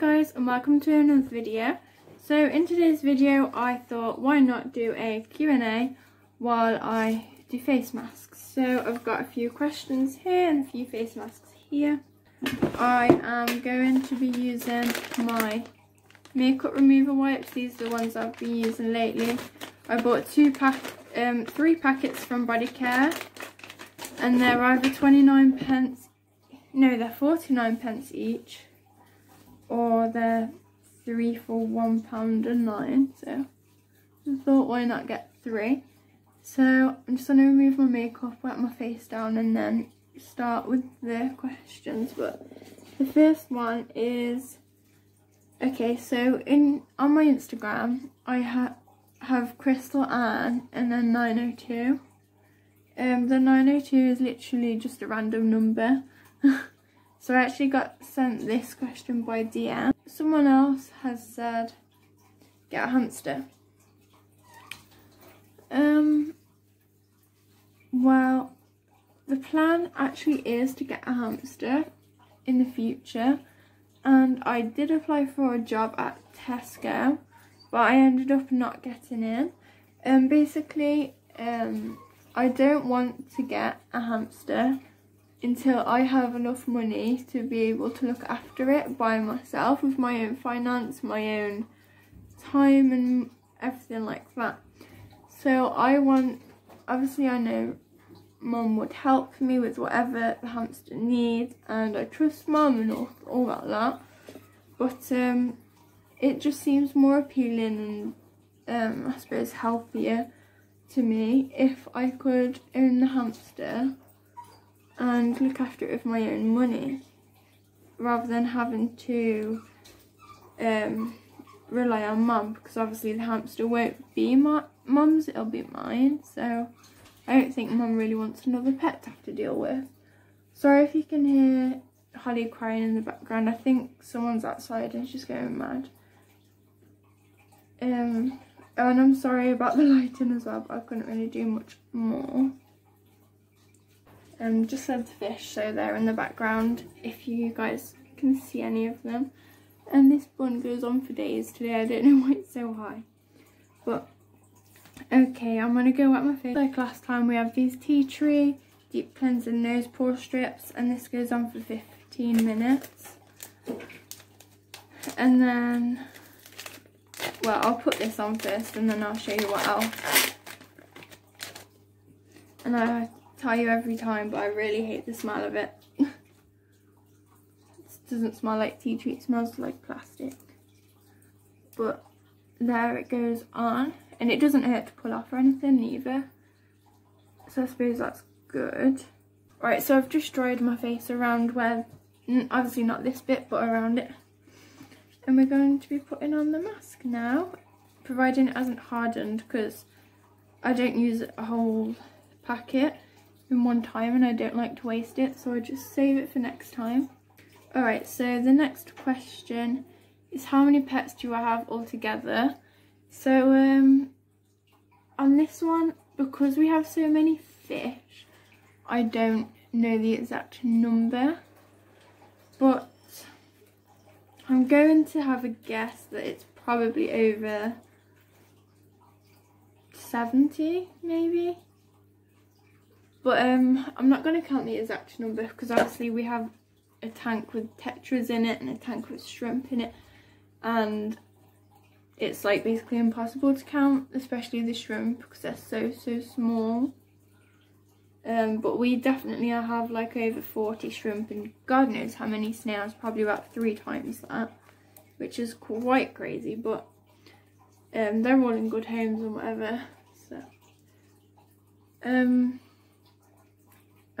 guys and welcome to another video. So in today's video I thought why not do a Q&A while I do face masks. So I've got a few questions here and a few face masks here. I am going to be using my makeup remover wipes. These are the ones I've been using lately. I bought two pack, um, three packets from Body Care and they're either 29 pence, no they're 49 pence each or they're three for one pound and nine. So I thought why not get three. So I'm just gonna remove my makeup, wet my face down and then start with the questions. But the first one is okay, so in on my Instagram I ha have Crystal Anne and then 902. Um the 902 is literally just a random number. So I actually got sent this question by DM. Someone else has said, get a hamster. Um, well, the plan actually is to get a hamster in the future. And I did apply for a job at Tesco, but I ended up not getting in. And um, basically, um, I don't want to get a hamster until I have enough money to be able to look after it by myself with my own finance, my own time and everything like that. So I want, obviously I know mum would help me with whatever the hamster needs and I trust mum and all, all that, that. But um, it just seems more appealing and um, I suppose healthier to me if I could own the hamster and look after it with my own money rather than having to um, rely on mum because obviously the hamster won't be mum's, it'll be mine. So I don't think mum really wants another pet to have to deal with. Sorry if you can hear Holly crying in the background. I think someone's outside and she's going mad. Um, and I'm sorry about the lighting as well, but I couldn't really do much more um, just said fish so they're in the background if you guys can see any of them. And this bun goes on for days today I don't know why it's so high. But okay I'm gonna go wet my face. Like last time we have these tea tree deep cleansing nose pore strips and this goes on for 15 minutes. And then well I'll put this on first and then I'll show you what else. And I tell you every time, but I really hate the smell of it. it doesn't smell like tea tree, it smells like plastic. But there it goes on. And it doesn't hurt to pull off or anything either. So I suppose that's good. Right, so I've dried my face around where, obviously not this bit, but around it. And we're going to be putting on the mask now, providing it hasn't hardened because I don't use a whole packet in one time and I don't like to waste it so I just save it for next time. Alright so the next question is how many pets do I have altogether? So um, on this one because we have so many fish I don't know the exact number but I'm going to have a guess that it's probably over 70 maybe but um, I'm not going to count the exact number because obviously we have a tank with tetras in it and a tank with shrimp in it. And it's like basically impossible to count, especially the shrimp because they're so, so small. Um, but we definitely have like over 40 shrimp and God knows how many snails, probably about three times that, which is quite crazy, but um, they're all in good homes and whatever, so. Um,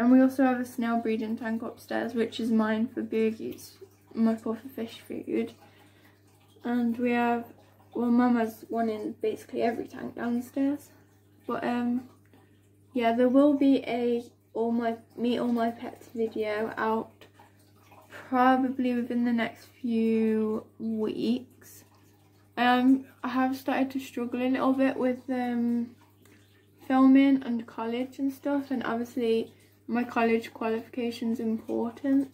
and we also have a snail breeding tank upstairs, which is mine for Boogies, my puffer fish food. And we have, well, Mum has one in basically every tank downstairs. But um, yeah, there will be a all my meet all my pets video out probably within the next few weeks. Um, I have started to struggle a little bit with um, filming and college and stuff, and obviously my college qualifications important.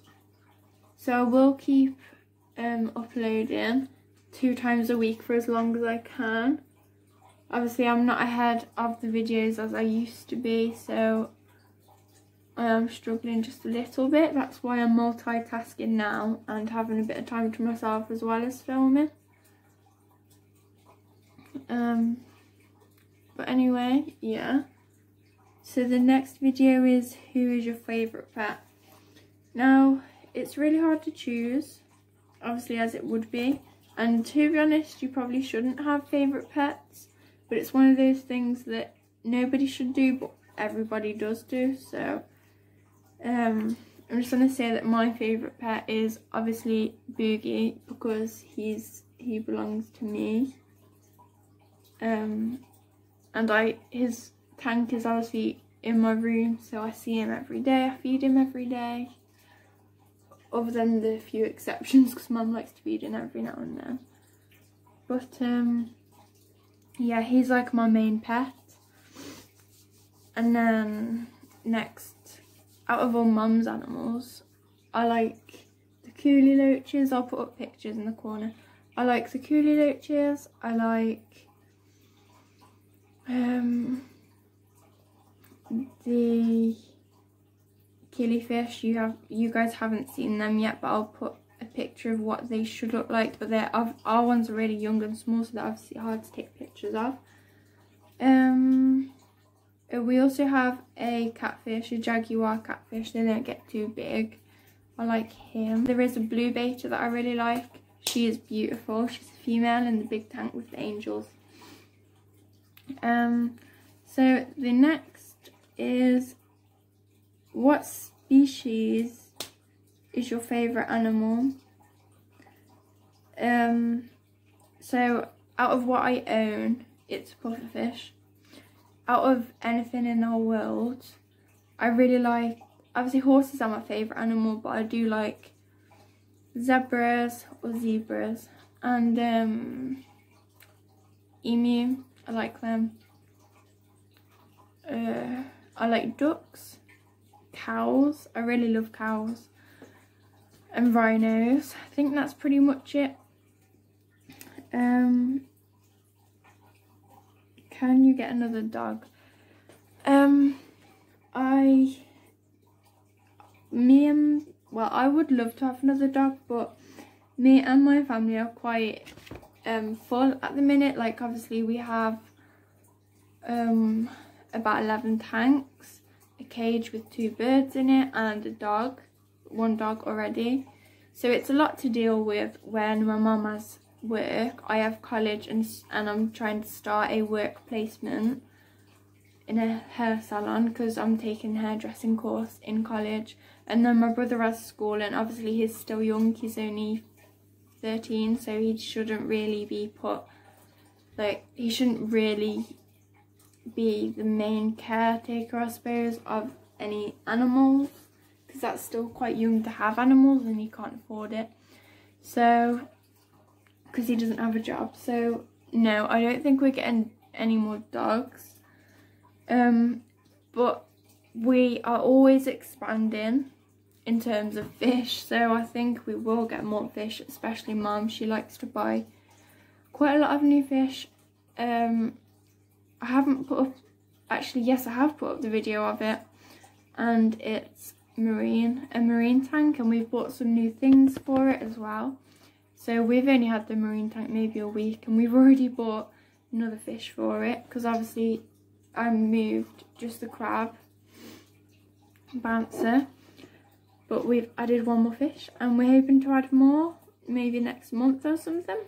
So I will keep um, uploading two times a week for as long as I can. Obviously I'm not ahead of the videos as I used to be so I am struggling just a little bit. That's why I'm multitasking now and having a bit of time to myself as well as filming. Um, but anyway, yeah. So the next video is who is your favourite pet? Now, it's really hard to choose, obviously as it would be. And to be honest, you probably shouldn't have favourite pets. But it's one of those things that nobody should do, but everybody does do. So, um, I'm just going to say that my favourite pet is obviously Boogie because he's he belongs to me. Um, and I his tank is obviously in my room so I see him every day, I feed him every day. Other than the few exceptions because mum likes to feed him every now and then. But um yeah he's like my main pet. And then next out of all mum's animals I like the kuhli loaches. I'll put up pictures in the corner. I like the kuhli loaches. I like um the killifish you have you guys haven't seen them yet but I'll put a picture of what they should look like but they're our ones are really young and small so they're obviously hard to take pictures of. Um uh, we also have a catfish a jaguar catfish they don't get too big. I like him. There is a blue betta that I really like. She is beautiful. She's a female in the big tank with the angels. Um so the next is what species is your favorite animal? Um, so out of what I own, it's a pufferfish. Out of anything in the whole world, I really like, obviously horses are my favourite animal, but I do like zebras or zebras and um, emu, I like them. Uh, I like ducks, cows, I really love cows, and rhinos. I think that's pretty much it. Um, can you get another dog? Um, I, me and, well, I would love to have another dog, but me and my family are quite um, full at the minute. Like, obviously, we have um, about 11 tanks, a cage with two birds in it and a dog, one dog already. So it's a lot to deal with when my mum has work. I have college and, and I'm trying to start a work placement in a hair salon because I'm taking hairdressing course in college. And then my brother has school and obviously he's still young, he's only 13 so he shouldn't really be put like he shouldn't really be the main caretaker, I suppose, of any animals because that's still quite young to have animals and he can't afford it. So, because he doesn't have a job. So, no, I don't think we're getting any more dogs. Um, but we are always expanding in terms of fish. So I think we will get more fish, especially mum. She likes to buy quite a lot of new fish. Um, I haven't put up, actually yes I have put up the video of it. And it's marine, a marine tank and we've bought some new things for it as well. So we've only had the marine tank maybe a week and we've already bought another fish for it because obviously I moved just the crab bouncer. But we've added one more fish and we're hoping to add more maybe next month or something.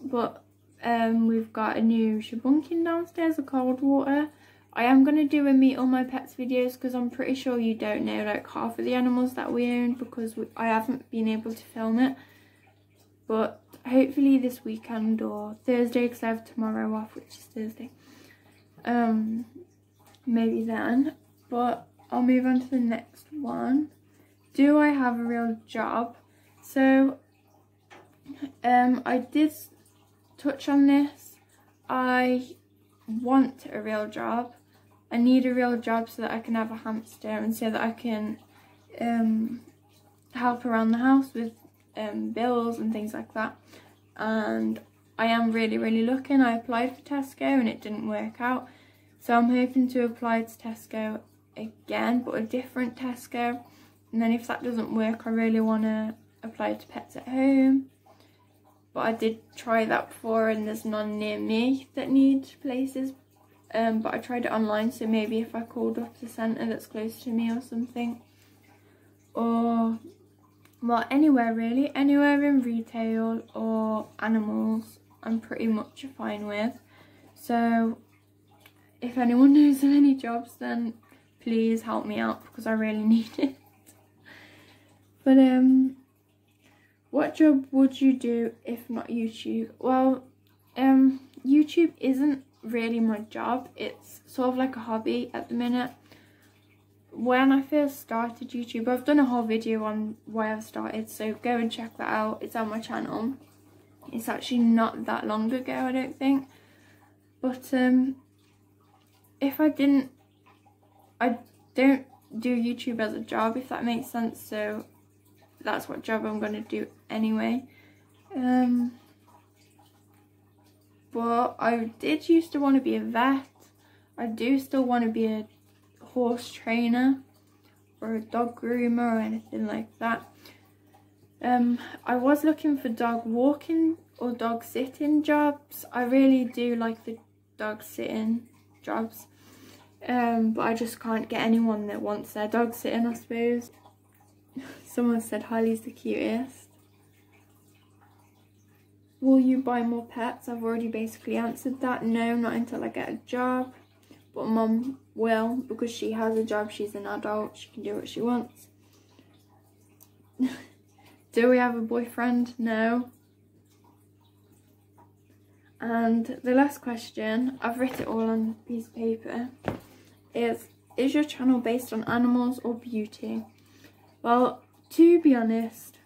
But um, we've got a new shubunkin downstairs, a cold water. I am going to do a meet all my pets videos because I'm pretty sure you don't know like half of the animals that we own because we, I haven't been able to film it. But hopefully this weekend or Thursday because I have tomorrow off which is Thursday. Um, maybe then. But I'll move on to the next one. Do I have a real job? So um, I did touch on this. I want a real job. I need a real job so that I can have a hamster and so that I can um, help around the house with um, bills and things like that. And I am really, really looking. I applied for Tesco and it didn't work out. So I'm hoping to apply to Tesco again, but a different Tesco. And then if that doesn't work, I really want to apply to Pets at Home. But I did try that before and there's none near me that need places. Um, but I tried it online, so maybe if I called up the centre that's close to me or something. Or, well, anywhere really. Anywhere in retail or animals, I'm pretty much fine with. So, if anyone knows of any jobs, then please help me out because I really need it. But um, what job would you do if not YouTube? Well, um, YouTube isn't really my job. It's sort of like a hobby at the minute. When I first started YouTube, I've done a whole video on why I started, so go and check that out. It's on my channel. It's actually not that long ago, I don't think. But um, if I didn't, I don't do YouTube as a job, if that makes sense. So that's what job I'm going to do anyway. Um, but I did used to want to be a vet. I do still want to be a horse trainer or a dog groomer or anything like that. Um, I was looking for dog walking or dog sitting jobs. I really do like the dog sitting jobs. Um, but I just can't get anyone that wants their dog sitting, I suppose. Someone said Harley's the cutest. Will you buy more pets? I've already basically answered that. No, not until I get a job. But mum will because she has a job. She's an adult. She can do what she wants. do we have a boyfriend? No. And the last question, I've written it all on a piece of paper, is Is your channel based on animals or beauty? Well, to be honest,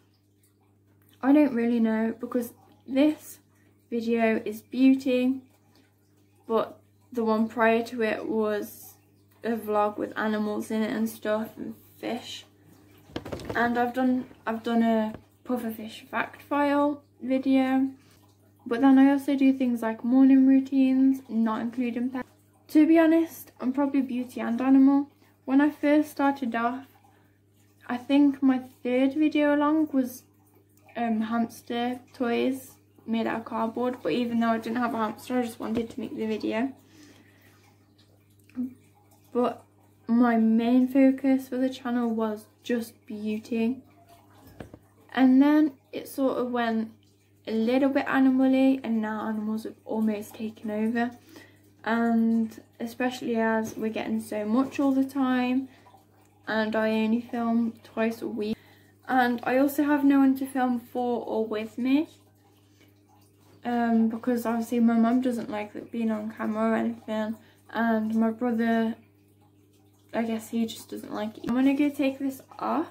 I don't really know because this video is beauty, but the one prior to it was a vlog with animals in it and stuff and fish. And I've done I've done a pufferfish fact file video. But then I also do things like morning routines, not including pets. To be honest, I'm probably beauty and animal. When I first started off, I think my third video along was um, hamster toys made out of cardboard but even though I didn't have a hamster I just wanted to make the video. But my main focus for the channel was just beauty. And then it sort of went a little bit animally and now animals have almost taken over. And especially as we're getting so much all the time and I only film twice a week. And I also have no one to film for or with me. Um, because obviously my mum doesn't like being on camera or anything. And my brother, I guess he just doesn't like it. I'm to go take this off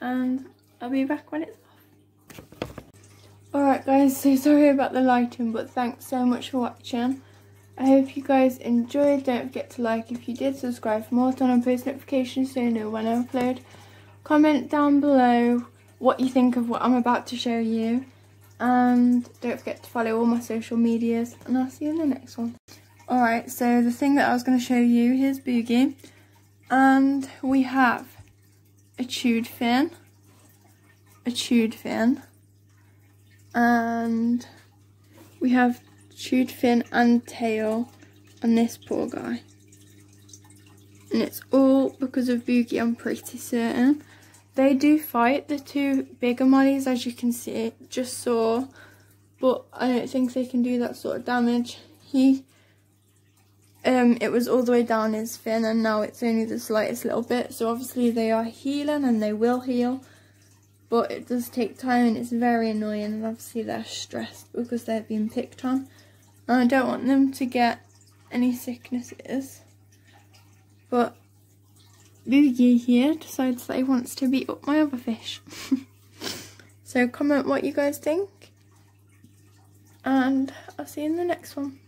and I'll be back when it's off. Alright guys, so sorry about the lighting, but thanks so much for watching. I hope you guys enjoyed. Don't forget to like if you did, subscribe for more, turn on post notifications so you know when I upload. Comment down below what you think of what I'm about to show you. And don't forget to follow all my social medias and I'll see you in the next one. Alright, so the thing that I was going to show you, here's Boogie. And we have a chewed fin, a chewed fin, and we have chewed fin and tail on this poor guy. And it's all because of Boogie, I'm pretty certain. They do fight, the two bigger mollies, as you can see, just saw. But I don't think they can do that sort of damage. He, um, it was all the way down his fin and now it's only the slightest little bit. So obviously they are healing and they will heal. But it does take time and it's very annoying and obviously they're stressed because they're being picked on. I don't want them to get any sicknesses. But Boogie here decides that he wants to beat up my other fish. so comment what you guys think. And I'll see you in the next one.